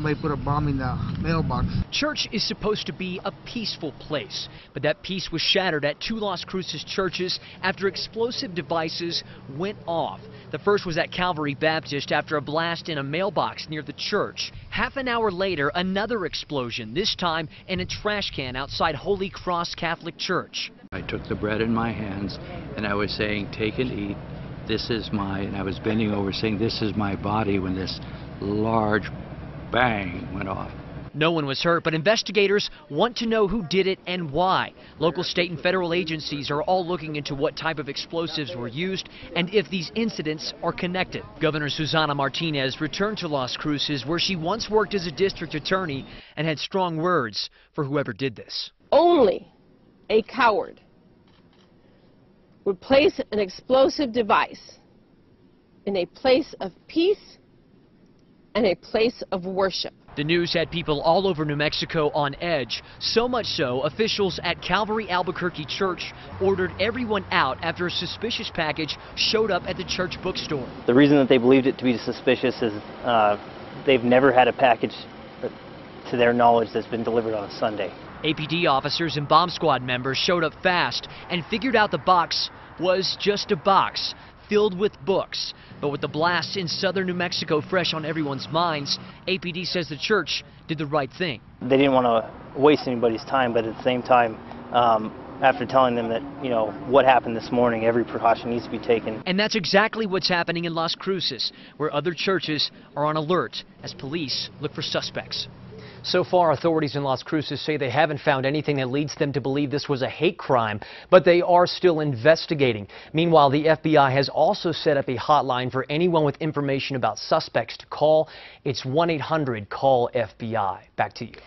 somebody put a bomb in the mailbox. Church is supposed to be a peaceful place, but that peace was shattered at two Las Cruces churches after explosive devices went off. The first was at Calvary Baptist after a blast in a mailbox near the church. Half an hour later, another explosion, this time in a trash can outside Holy Cross Catholic Church. I took the bread in my hands and I was saying, take and eat. This is my, and I was bending over saying, this is my body when this large bang went off. No one was hurt, but investigators want to know who did it and why. Local, state, and federal agencies are all looking into what type of explosives were used and if these incidents are connected. Governor Susana Martinez returned to Las Cruces, where she once worked as a district attorney and had strong words for whoever did this. Only a coward would place an explosive device in a place of peace and a place of worship. The news had people all over New Mexico on edge, so much so officials at Calvary Albuquerque Church ordered everyone out after a suspicious package showed up at the church bookstore. The reason that they believed it to be suspicious is uh, they've never had a package to their knowledge that's been delivered on a Sunday. APD officers and bomb squad members showed up fast and figured out the box was just a box filled with books. But with the blasts in southern New Mexico fresh on everyone's minds, APD says the church did the right thing. They didn't want to waste anybody's time, but at the same time, um, after telling them that, you know, what happened this morning, every precaution needs to be taken. And that's exactly what's happening in Las Cruces, where other churches are on alert as police look for suspects. So far, authorities in Las Cruces say they haven't found anything that leads them to believe this was a hate crime, but they are still investigating. Meanwhile, the FBI has also set up a hotline for anyone with information about suspects to call. It's 1-800-CALL-FBI. Back to you.